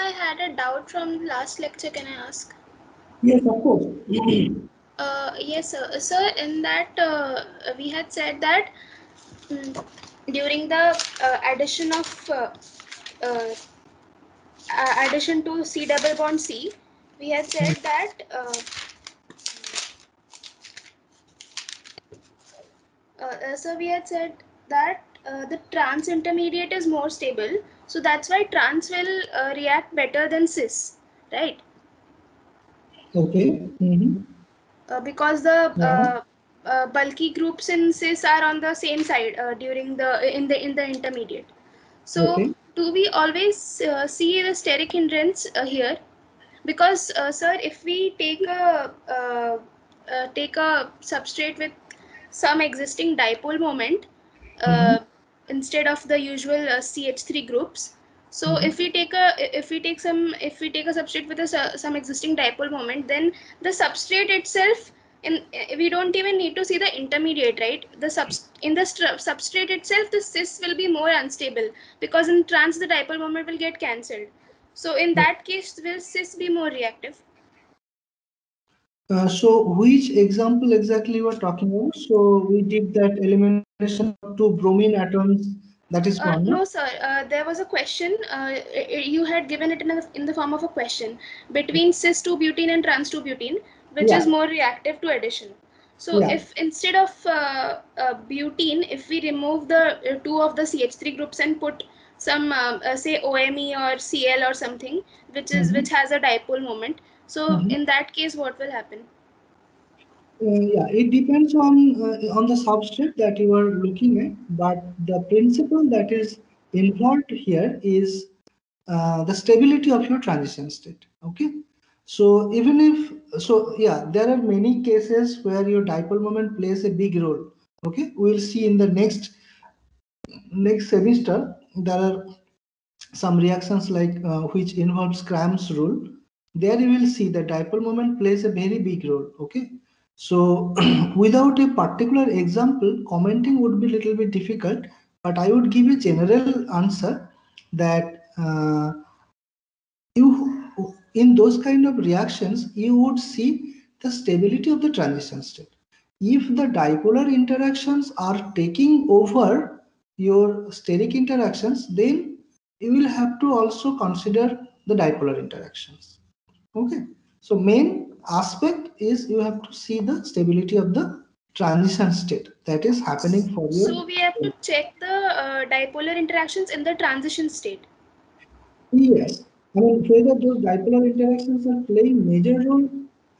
I had a doubt from last lecture. Can I ask? Yes, of course. Uh, yes, sir. Uh, Sir, in that uh, we had said that mm, during the uh, addition of uh, uh, uh, addition to C double bond C, we had said that uh, uh, uh, so we had said that uh, the trans intermediate is more stable, so that's why trans will uh, react better than cis, right? Okay. Mhm. uh, because the Yeah. uh, uh, bulky groups in cis are on the same side uh, during the in the in the intermediate so Okay. do we always uh, see the steric hindrance uh, here because uh, sir if we take a uh, uh, take a substrate with some existing dipole moment uh, instead of the usual uh, ch3 groups. So Mhm. if we take a if we take some if we take a substrate with a, some existing dipole moment then the substrate itself in we don't even need to see the intermediate right? The sub in the substrate itself the cis will be more unstable because in trans the dipole moment will get cancelled. So in that case will cis be more reactive Uh, so which example exactly you are talking about? So we did that elimination of two bromine atoms. That is Uh, no, sir. Uh, there was a question. Uh, you had given it in, a, in the form of a question between cis 2 butene and trans 2 butene, which is more reactive to addition. So, Yeah. if instead of uh, uh, butene, if we remove the uh, two of the CH3 groups and put some, um, uh, say, OMe or Cl or something, which is Mhm. which has a dipole moment. So, Mhm. in that case, what will happen? Uh, yeah, it depends on uh, on the substrate that you are looking at, but the principle that is involved here is uh, the stability of your transition state. Okay, so even if so, yeah, there are many cases where your dipole moment plays a big role. Okay, we'll see in the next next semester there are some reactions like uh, which involves Cram's rule. There you will see the dipole moment plays a very big role. Okay, so without a particular example, commenting would be a little bit difficult. But I would give a general answer that uh, you in those kind of reactions you would see the stability of the transition state. If the dipolar interactions are taking over your steric interactions, then you will have to also consider the dipolar interactions. Okay, so main aspect is you have to see the stability of the transition state that is happening for you So, we have to check the uh, dipolar interactions in the transition state. Yes, I mean whether those dipolar interactions are playing major role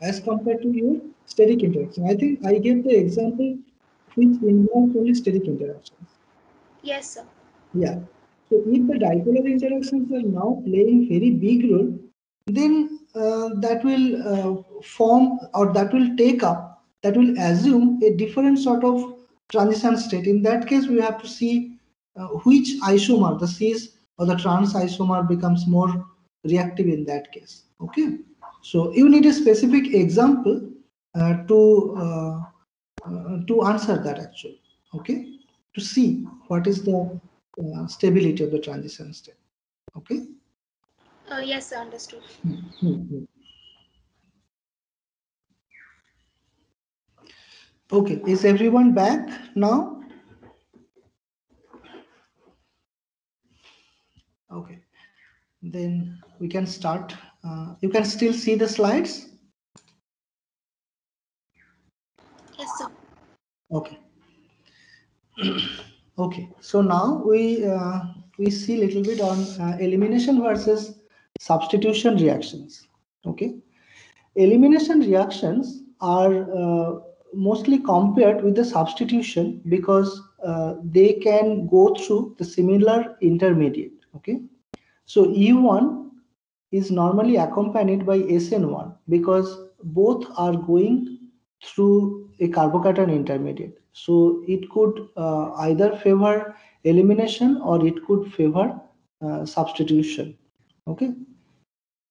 as compared to your steric interaction. I think I gave the example which involves only steric interactions. Yes, sir. Yeah. So if the dipolar interactions are now playing very big role, then uh, that will uh, form or that will take up, that will assume a different sort of transition state. In that case, we have to see uh, which isomer, the cis or the trans isomer becomes more reactive in that case. Okay. So you need a specific example uh, to uh, uh, to answer that actually. Okay. To see what is the stability of the transition state. Okay. Uh, yes, sir. Understood. Okay, is everyone back now? Okay, then we can start. Uh, you can still see the slides? Yes, sir. Okay. okay, so now we uh, we see a little bit on uh, elimination versus substitution reactions. Okay, elimination reactions are uh, mostly compared with the substitution because uh, they can go through the similar intermediate okay? So e1 is normally accompanied by sn1 because both are going through a carbocation intermediate. So it could uh, either favor elimination or it could favor uh, substitution okay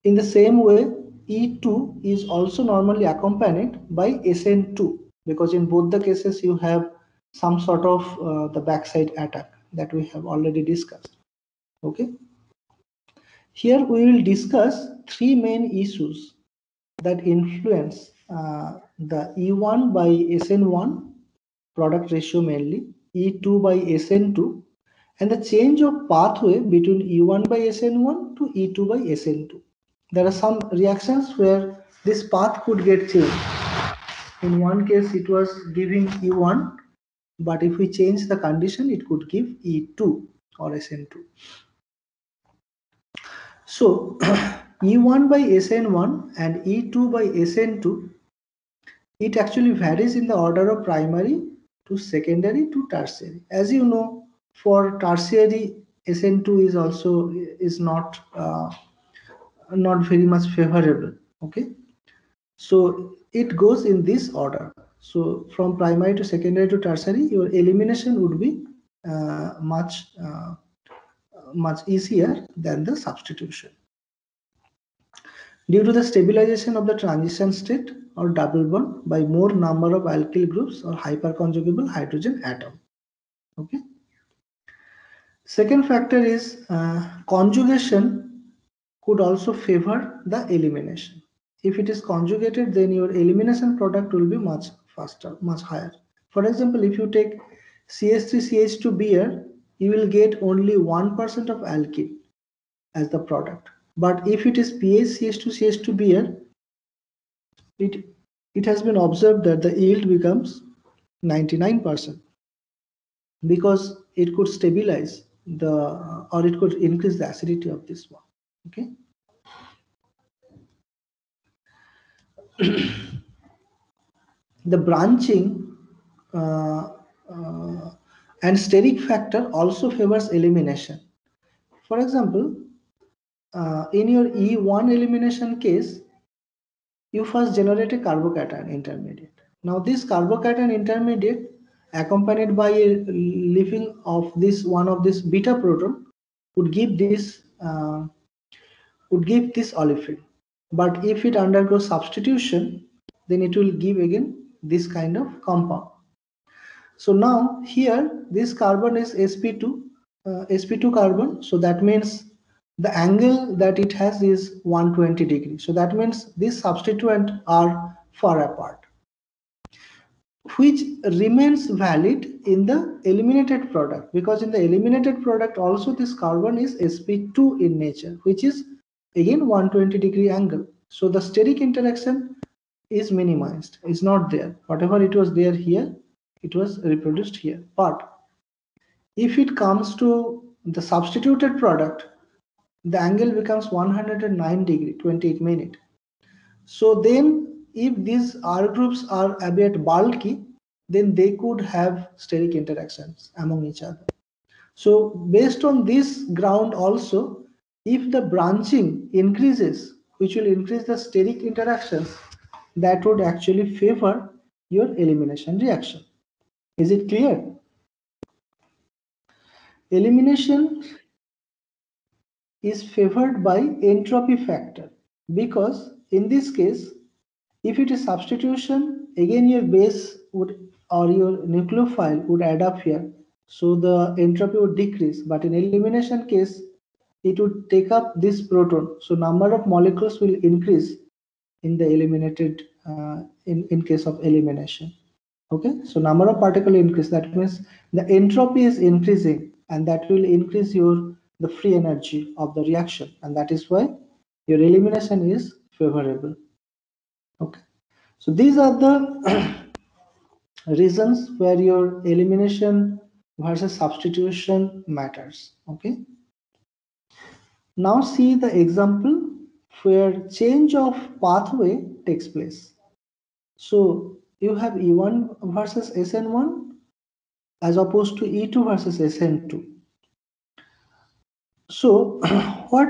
in the same way e2 is also normally accompanied by sn2 because in both the cases you have some sort of uh, the backside attack that we have already discussed okay here we will discuss three main issues that influence uh, the E1 by SN1 product ratio mainly, E2 by SN2, and the change of pathway between E1 by SN1 to E2 by SN2. There are some reactions where this path could get changed. In one case, it was giving E1, but if we change the condition, it could give E2 or SN2. So E1 by SN1 and E2 by SN2, it actually varies in the order of primary to secondary to tertiary. As you know, for tertiary, SN2 is also is not uh, not very much favorable. Okay, so it goes in this order. So from primary to secondary to tertiary, your elimination would be uh, much uh, much easier than the substitution. Due to the stabilization of the transition state or double bond by more number of alkyl groups or hyperconjugable hydrogen atom. Okay. Second factor is uh, conjugation could also favor the elimination. If it is conjugated, then your elimination product will be much faster, much higher. For example, if you take CH3CH2Br, you will get only 1% of alkene as the product. But if it is PhCH2CH2Br, it, it has been observed that the yield becomes 99% because it could stabilize the or it could increase the acidity of this one okay the branching uh, uh, and steric factor also favors elimination. For example, uh, in your E1 elimination case, you first generate a carbocation intermediate. Now this carbocation intermediate accompanied by a leaving of this one of this beta proton would give this uh, would give this olefin. But if it undergoes substitution, then it will give again this kind of compound. So now here this carbon is sp2, uh, sp2 carbon. So that means the angle that it has is 120 degrees. So that means these substituent are far apart, which remains valid in the eliminated product because in the eliminated product also this carbon is sp2 in nature, which is again 120 degree angle. So the steric interaction is minimized, is not there. Whatever it was there here, it was reproduced here. But if it comes to the substituted product, the angle becomes 109 degree, 28 minute. So then if these R groups are a bit bulky, then they could have steric interactions among each other. So based on this ground also, if the branching increases, which will increase the steric interactions, that would actually favor your elimination reaction. Is it clear? Elimination is favored by entropy factor because in this case, if it is substitution, again your base would or your nucleophile would add up here. So the entropy would decrease, but in elimination case, it would take up this proton. So number of molecules will increase in the eliminated uh, in, in case of elimination. Okay? So number of particle increase that means the entropy is increasing and that will increase your the free energy of the reaction. And that is why your elimination is favorable. Okay? So these are the reasons where your elimination versus substitution matters. Okay now see the example where change of pathway takes place so you have E1 versus SN1 as opposed to E2 versus SN2. So what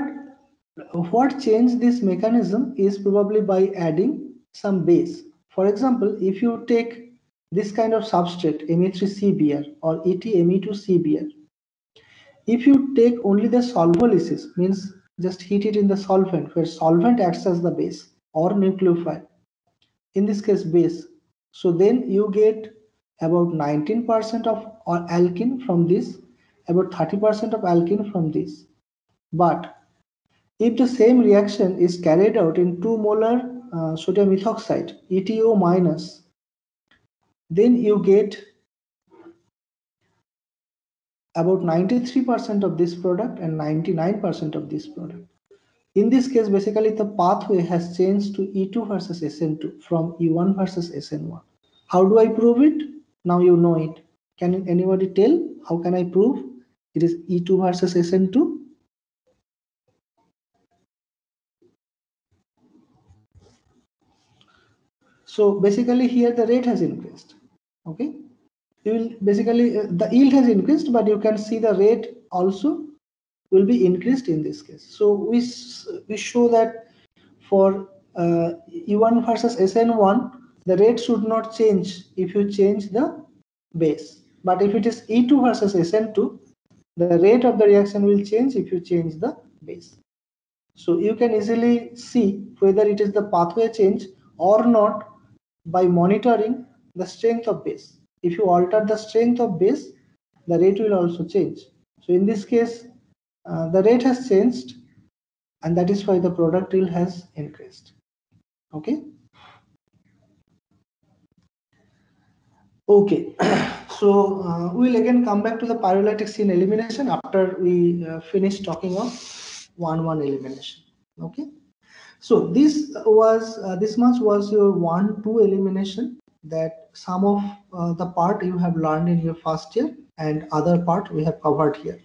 what changed this mechanism is probably by adding some base. For example, if you take this kind of substrate Me3CBr or EtMe2CBr, if you take only the solvolysis, means just heat it in the solvent where solvent acts as the base or nucleophile, in this case base. So then you get about 19% of alkene from this, about 30% of alkene from this. But if the same reaction is carried out in 2 molar uh, sodium ethoxide, ETO minus, then you get about 93% of this product and 99% of this product. In this case, basically the pathway has changed to E2 versus SN2 from E1 versus SN1. How do I prove it? Now you know it. Can anybody tell how can I prove it is E2 versus SN2? So basically here the rate has increased. Okay. You will basically uh, the yield has increased, but you can see the rate also will be increased in this case. So we, we show that for uh, E1 versus SN1, the rate should not change if you change the base. But if it is E2 versus SN2, the rate of the reaction will change if you change the base. So you can easily see whether it is the pathway change or not by monitoring the strength of base. If you alter the strength of base, the rate will also change. So in this case, uh, the rate has changed and that is why the product yield has increased. Okay. Okay, so uh, we'll again come back to the pyrolytic syn elimination after we uh, finish talking of 1-1 elimination. Okay. So this was uh, this much was your one two elimination that some of uh, the part you have learned in your first year and other part we have covered here.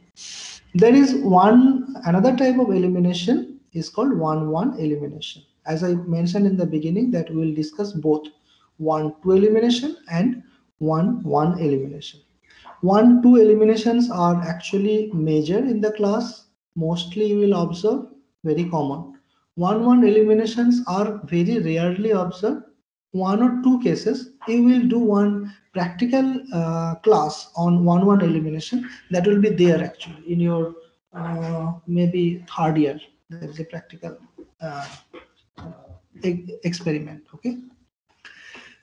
There is one another type of elimination is called one one elimination. As I mentioned in the beginning that we will discuss both one two elimination and one one elimination. One two eliminations are actually major in the class. Mostly you will observe very common 1-1 eliminations are very rarely observed. One or two cases, you will do one practical uh, class on 1-1 elimination that will be there actually in your uh, maybe third year. There is a practical uh, experiment, okay?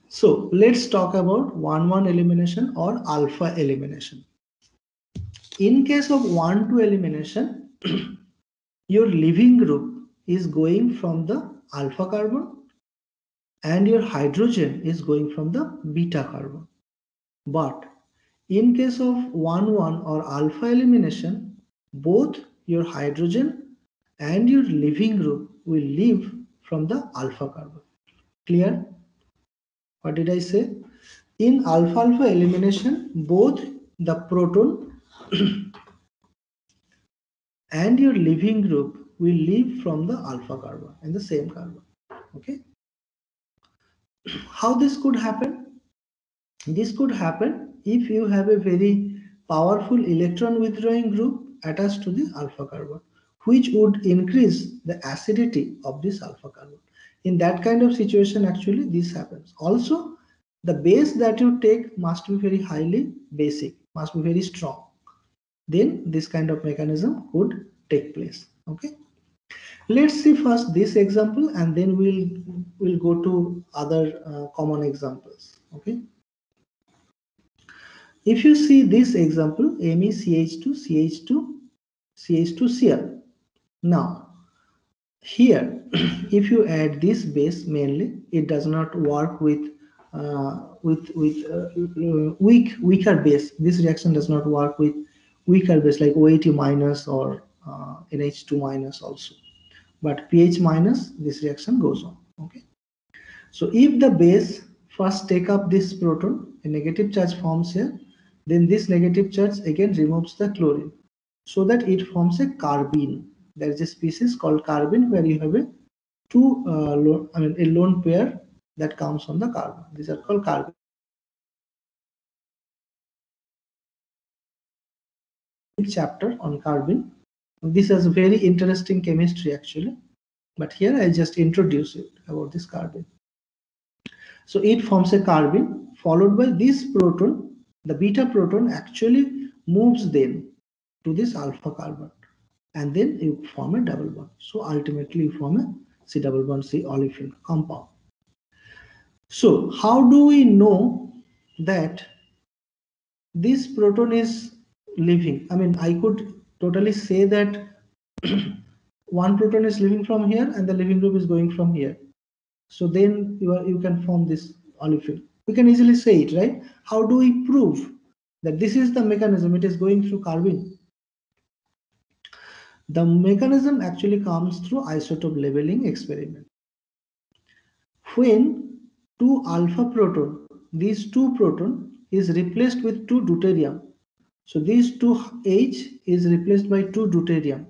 So let's talk about 1-1 elimination or alpha elimination. In case of 1-2 elimination, your leaving group is going from the alpha carbon and your hydrogen is going from the beta carbon. But in case of 1-1 or alpha elimination, both your hydrogen and your leaving group will leave from the alpha carbon. Clear? What did I say? In alpha-alpha elimination, both the proton and your leaving group will leave from the alpha carbon and the same carbon. Okay. How this could happen? This could happen if you have a very powerful electron withdrawing group attached to the alpha carbon, which would increase the acidity of this alpha carbon. In that kind of situation, actually, this happens. Also, the base that you take must be very highly basic, must be very strong. Then this kind of mechanism could take place. Okay. Let's see first this example and then we'll we'll go to other uh, common examples. Okay. If you see this example, MeCH2, CH2, CH2Cl. Now, here, if you add this base mainly, it does not work with uh, with with uh, weak weaker base. This reaction does not work with weaker base like OAT minus or uh, NH2 minus also but pH minus this reaction goes on okay so if the base first take up this proton a negative charge forms here then this negative charge again removes the chlorine so that it forms a carbene there is a species called carbene where you have a two uh, I mean a lone pair that comes on the carbon. These are called carbene. chapter on carbene. This is very interesting chemistry actually, but here I just introduce it about this carbene. So it forms a carbene followed by this proton. The beta proton actually moves then to this alpha carbon and then you form a double bond. So ultimately you form a C double bond C olefin compound. So how do we know that this proton is leaving? I mean, I could totally say that one proton is leaving from here and the leaving group is going from here. So then you, are, you can form this olefin. We can easily say it, right? How do we prove that this is the mechanism? It is going through carbene. The mechanism actually comes through isotope labeling experiment. When two alpha proton, these two proton is replaced with two deuterium. So these two H is replaced by two deuterium.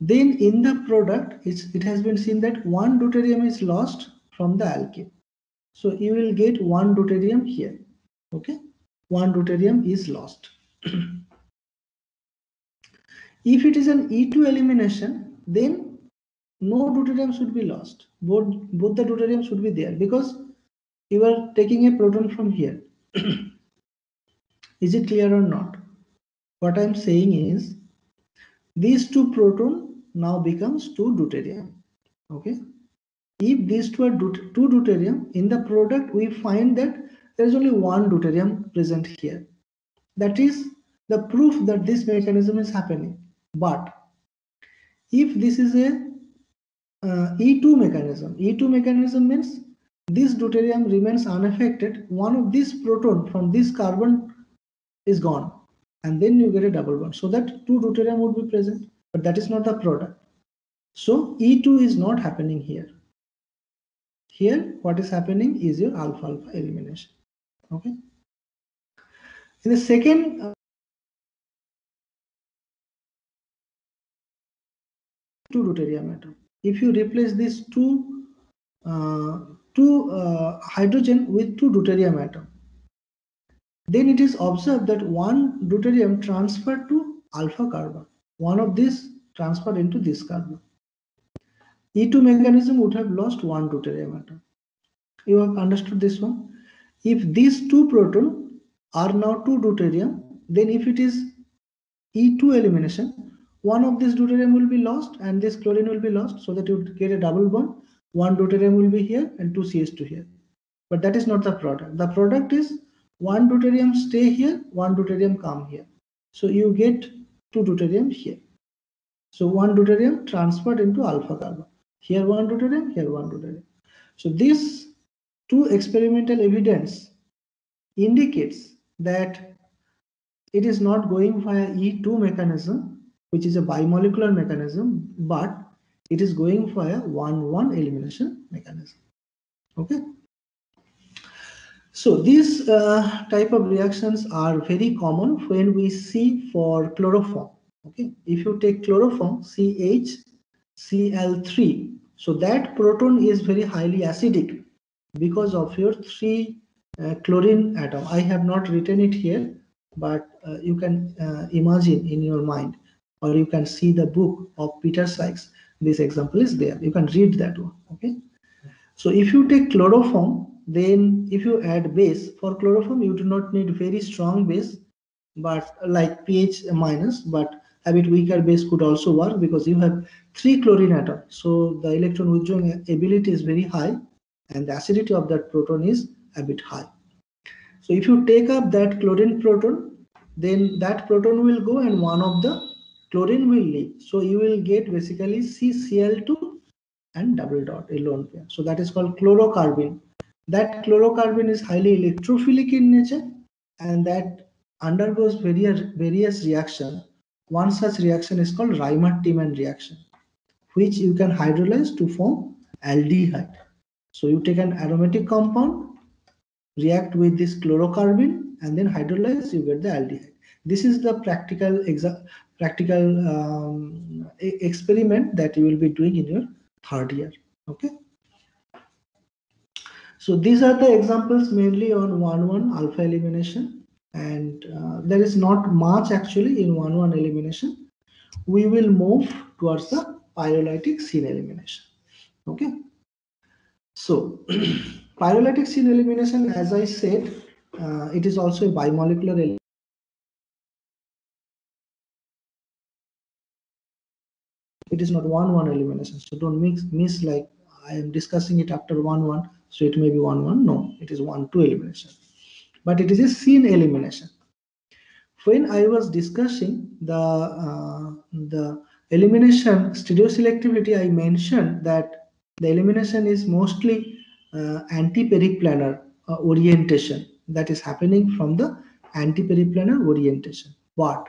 Then in the product, it has been seen that one deuterium is lost from the alkene. So you will get one deuterium here. Okay, one deuterium is lost. If it is an E2 elimination, then no deuterium should be lost. Both, both the deuterium should be there because you are taking a proton from here. is it clear or not? What I'm saying is these two proton now becomes two deuterium. Okay. If these two are deut two deuterium in the product, we find that there is only one deuterium present here. That is the proof that this mechanism is happening. But if this is a uh, E2 mechanism, E2 mechanism means this deuterium remains unaffected. One of this proton from this carbon is gone. And then you get a double bond. So that two deuterium would be present, but that is not the product. So E2 is not happening here. Here, what is happening is your alpha alpha elimination. Okay. In the second uh, two deuterium atom. If you replace these two uh, two uh, hydrogen with two deuterium atom, then it is observed that one deuterium transferred to alpha carbon. One of these transferred into this carbon. E2 mechanism would have lost one deuterium atom. You have understood this one? If these two proton are now two deuterium, then if it is E2 elimination, one of this deuterium will be lost and this chlorine will be lost so that you get a double bond one deuterium will be here and two ch2 here but that is not the product the product is one deuterium stay here one deuterium come here so you get two deuterium here so one deuterium transferred into alpha carbon here one deuterium here one deuterium so this two experimental evidence indicates that it is not going via E2 mechanism which is a bimolecular mechanism, but it is going for a 1-1 elimination mechanism. Okay. So these uh, type of reactions are very common when we see for chloroform. Okay, if you take chloroform CHCl3, so that proton is very highly acidic because of your three uh, chlorine atom. I have not written it here, but uh, you can uh, imagine in your mind or you can see the book of Peter Sykes. This example is there. You can read that one. Okay. So if you take chloroform, then if you add base for chloroform, you do not need very strong base, but like pH minus, but a bit weaker base could also work because you have three chlorine atoms. So the electron withdrawing ability is very high and the acidity of that proton is a bit high. So if you take up that chlorine proton, then that proton will go and one of the chlorine will leave. So you will get basically CCl2 and double dot alone lone pair. So that is called chlorocarbene. That chlorocarbene is highly electrophilic in nature and that undergoes various, various reactions. One such reaction is called Reimer-Tiemann reaction, which you can hydrolyze to form aldehyde. So you take an aromatic compound, react with this chlorocarbene, and then hydrolyze, you get the aldehyde. This is the practical practical um, experiment that you will be doing in your third year. Okay. So these are the examples mainly on 1-1 alpha elimination and uh, there is not much actually in 1-1 elimination. We will move towards the pyrolytic syn elimination. Okay. So pyrolytic syn elimination, as I said, uh, it is also a bimolecular it is not one one elimination so don't mix miss like i am discussing it after one one so it may be one? One no it is one two elimination. But it is a syn elimination. When i was discussing the uh, the elimination stereoselectivity i mentioned that the elimination is mostly uh, anti-periplanar uh, orientation that is happening from the anti-periplanar orientation. But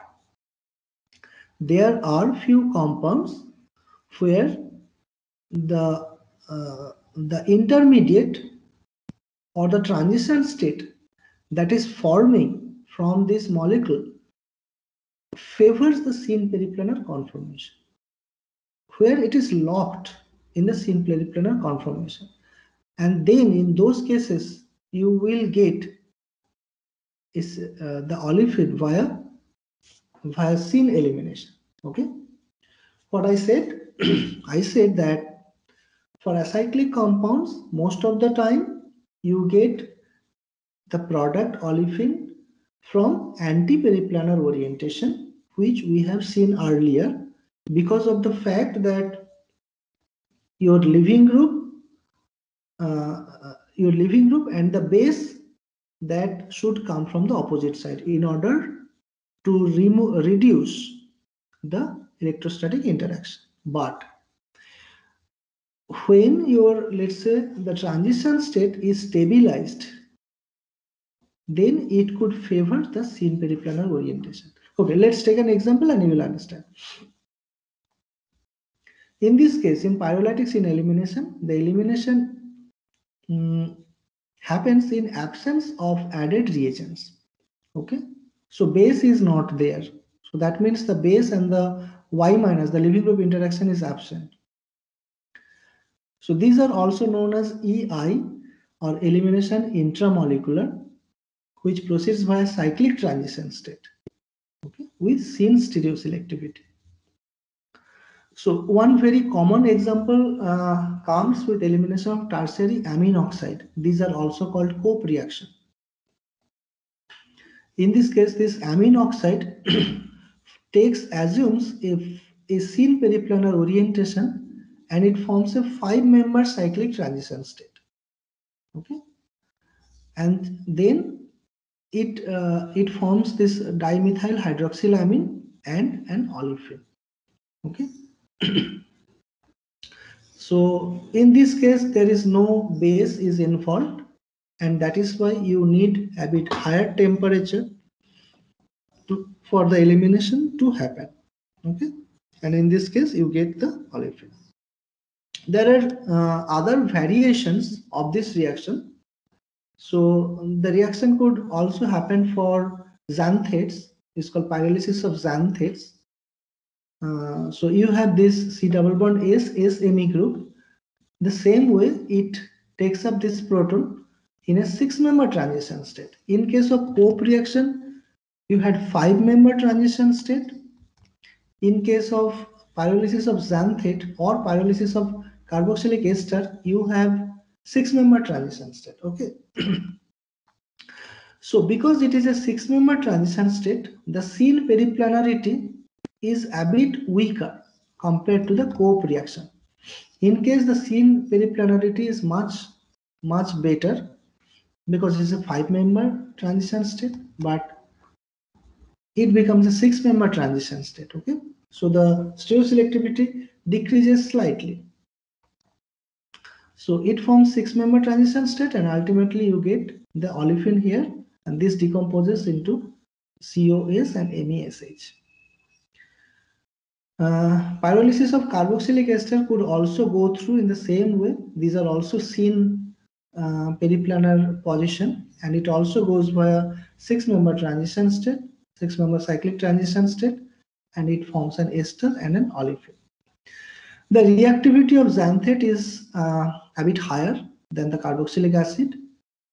there are few compounds where the uh, the intermediate or the transition state that is forming from this molecule favors the syn periplanar conformation where it is locked in the syn periplanar conformation. And then in those cases you will get is uh, the olefin via via syn elimination. Okay? What i said I said that for acyclic compounds, most of the time you get the product olefin from anti-periplanar orientation, which we have seen earlier because of the fact that your leaving group, uh, your leaving group and the base that should come from the opposite side in order to remove reduce the electrostatic interaction. But when your, let's say, the transition state is stabilized, then it could favor the syn periplanar orientation. Okay, let's take an example and you will understand. In this case, in pyrolytic scene elimination, the elimination um, happens in absence of added reagents. Okay, so base is not there. So that means the base and the Y minus, the leaving group interaction is absent. So these are also known as EI or elimination intramolecular, which proceeds via cyclic transition state okay, with syn stereoselectivity. So one very common example uh, comes with elimination of tertiary amine oxide. These are also called cope reaction. In this case, this amine oxide takes assumes if a syn periplanar orientation and it forms a five member cyclic transition state. Okay? And then it uh, it forms this dimethyl hydroxylamine and an olefin. Okay? So in this case there is no base is involved and that is why you need a bit higher temperature for the elimination to happen. Okay? And in this case you get the olefin there are uh, other variations of this reaction so the reaction could also happen for xanthates it's called pyrolysis of xanthates uh, so you have this C double bond S S Me group. The same way it takes up this proton in a six member transition state. In case of cope reaction, you had five member transition state. In case of pyrolysis of xanthate or pyrolysis of carboxylic ester, you have six member transition state. Okay. so because it is a six member transition state, the syn periplanarity is a bit weaker compared to the cope reaction. In case the syn periplanarity is much, much better because it's a five member transition state, but it becomes a six member transition state okay so the stereoselectivity decreases slightly so it forms six member transition state and ultimately you get the olefin here and this decomposes into COS and MESH. Uh, pyrolysis of carboxylic ester could also go through in the same way. These are also syn uh, periplanar position and it also goes via six member transition state six member cyclic transition state and it forms an ester and an olefin. The reactivity of xanthate is uh, a bit higher than the carboxylic acid.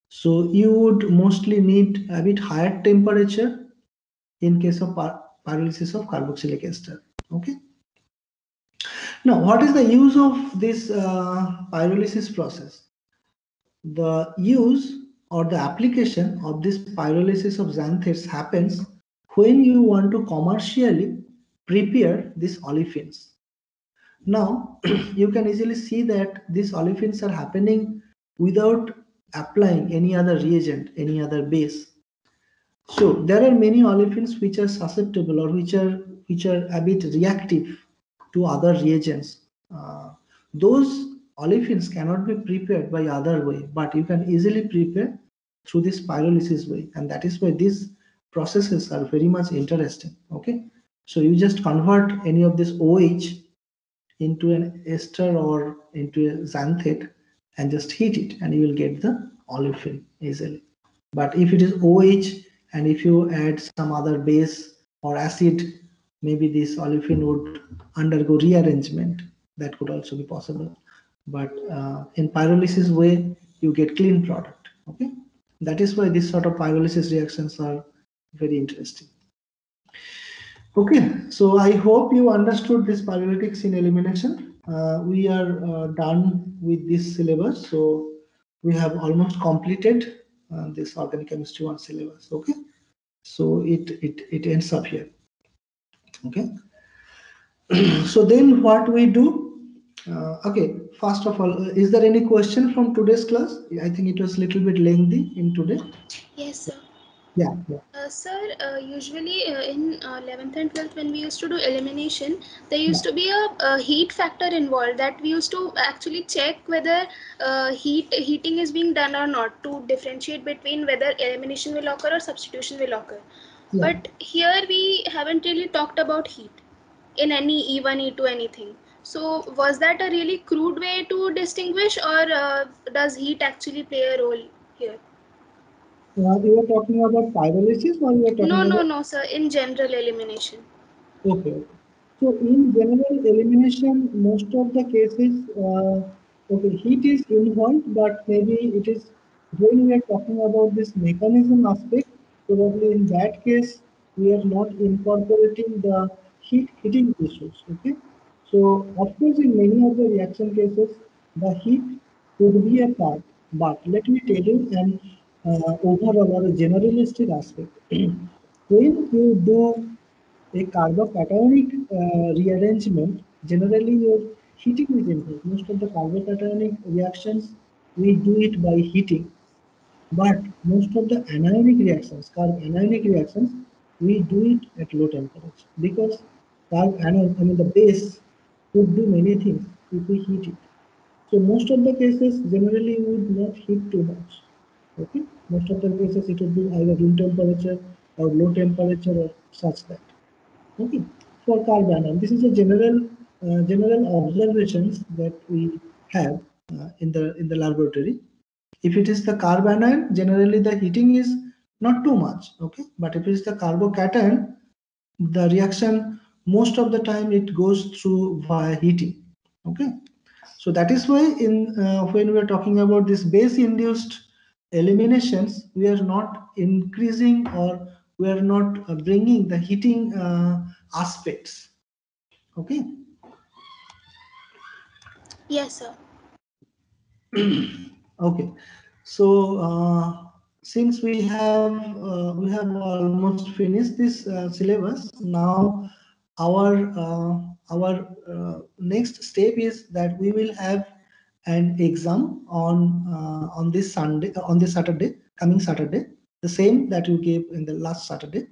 So you would mostly need a bit higher temperature in case of pyrolysis of carboxylic ester. Okay. Now, what is the use of this uh, pyrolysis process? The use or the application of this pyrolysis of xanthates happens when you want to commercially prepare these olefins. Now, you can easily see that these olefins are happening without applying any other reagent, any other base. So there are many olefins which are susceptible or which are which are a bit reactive to other reagents. Uh, those olefins cannot be prepared by other way, but you can easily prepare through this pyrolysis way. And that is why these processes are very much interesting. Okay. So you just convert any of this OH into an ester or into a xanthate and just heat it and you will get the olefin easily. But if it is OH and if you add some other base or acid, maybe this olefin would undergo rearrangement. That could also be possible. But uh, in pyrolysis way, you get clean product. Okay, that is why this sort of pyrolysis reactions are very interesting. Okay, so I hope you understood this pyrolytic syn elimination. Uh, we are uh, done with this syllabus, so we have almost completed uh, this organic chemistry one syllabus. Okay, so it it it ends up here. Okay, so then what we do? Uh, okay, first of all, is there any question from today's class? I think it was a little bit lengthy in today. Yes, sir. Yeah, yeah. Uh, sir, uh, usually uh, in 11th and 12th, when we used to do elimination, there used to be a, a, heat factor involved that we used to actually check whether uh, heat heating is being done or not to differentiate between whether elimination will occur or substitution will occur. Yeah. But here we haven't really talked about heat in any E1, E2, anything. So was that a really crude way to distinguish or uh, does heat actually play a role here? Uh, you were talking about pyrolysis or you were talking No, no, no, sir. In general elimination. Okay. So in general elimination, most of the cases, uh, okay, heat is involved, but maybe it is when we are talking about this mechanism aspect, probably in that case, we are not incorporating the heat heating issues. Okay. So of course, in many of the reaction cases, the heat could be a part. But let me tell you, and overall or a generalistic aspect. when you do a carbocationic uh, rearrangement, generally your heating is involved. Most of the carbocationic reactions, we do it by heating. But most of the anionic reactions, anionic reactions, we do it at low temperature because anion, I mean the base could do many things if we heat it. So most of the cases generally would not heat too much. Okay, most of the cases it would be either room temperature or low temperature or such that. Okay, for carbon, this is a general uh, general observations that we have uh, in the in the laboratory. If it is the carbanion, generally the heating is not too much. Okay, but if it is the carbocation, the reaction most of the time it goes through via heating. Okay, so that is why in uh, when we are talking about this base induced eliminations, we are not increasing or we are not uh, bringing the heating uh, aspects. Okay. Yes, sir. okay. So uh, since we have uh, we have almost finished this uh, syllabus, now our uh, our next step is that we will have an exam on uh, on this Sunday on this Saturday coming Saturday the same that you gave in the last Saturday.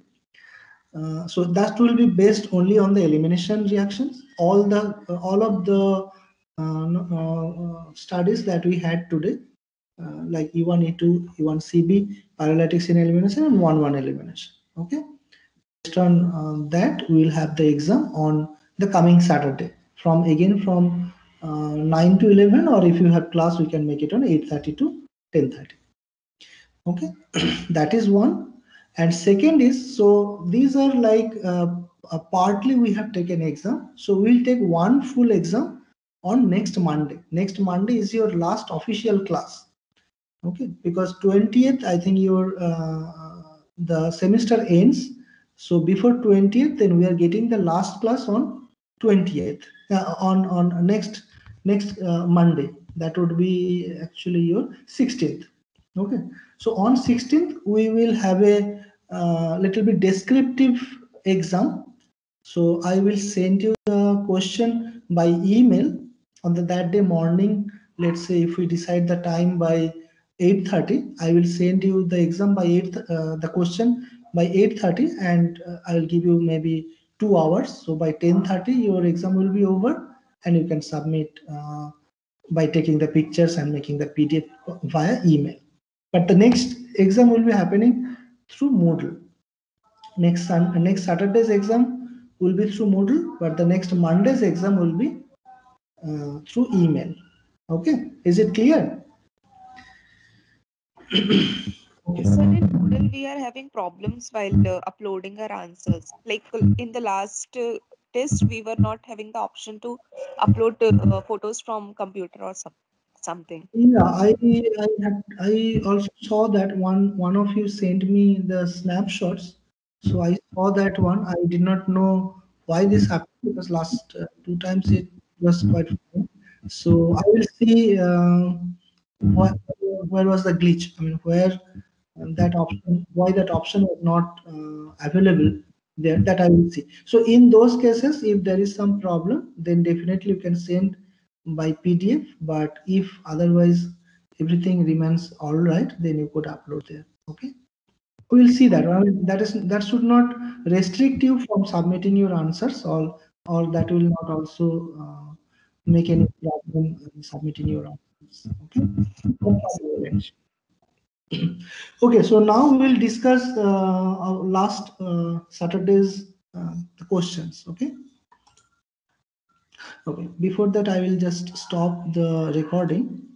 Uh, so that will be based only on the elimination reactions. All the uh, all of the uh, uh, studies that we had today uh, like E1 E2 E1 CB pyrolytic syn elimination and 1 1 elimination. Okay? Based on that we will have the exam on the coming Saturday from again from uh, 9 to 11 or if you have class we can make it on 8.30 to 10.30 okay that is one and second is so these are like uh, uh, partly we have taken exam so we'll take one full exam on next Monday. Next Monday is your last official class. Okay, because 20th, I think your uh, the semester ends. So before 20th, then we are getting the last class on 20th uh, on on next next uh, Monday. That would be actually your 16th. Okay, so on 16th we will have a uh, little bit descriptive exam. So I will send you the question by email on the that day morning. Let's say if we decide the time by 8:30, I will send you the exam by 8 uh, the question by 8:30, and uh, I will give you maybe two hours. So by 10:30, your exam will be over, and you can submit uh, by taking the pictures and making the PDF via email. But the next exam will be happening through Moodle. Next sun, next Saturday's exam will be through Moodle, but the next Monday's exam will be uh, through email. Okay, is it clear? Okay. Sir, in Moodle, we are having problems while uh, uploading our answers. Like in the last uh, test, we were not having the option to upload uh, photos from computer or some, something. Yeah, I I had, I also saw that one one of you sent me the snapshots. So I saw that one. I did not know why this happened because last uh, two times it was quite fine. So I will see uh, what, where was the glitch. I mean, where that option, why that option was not uh, available there. That I will see. So in those cases, if there is some problem, then definitely you can send by PDF. But if otherwise everything remains all right, then you could upload there. Okay we'll see that I mean, that is that should not restrict you from submitting your answers or or that will not also uh, make any problem in submitting your answers okay okay so now we'll discuss uh, our last uh, saturday's uh, questions okay? Okay before that i will just stop the recording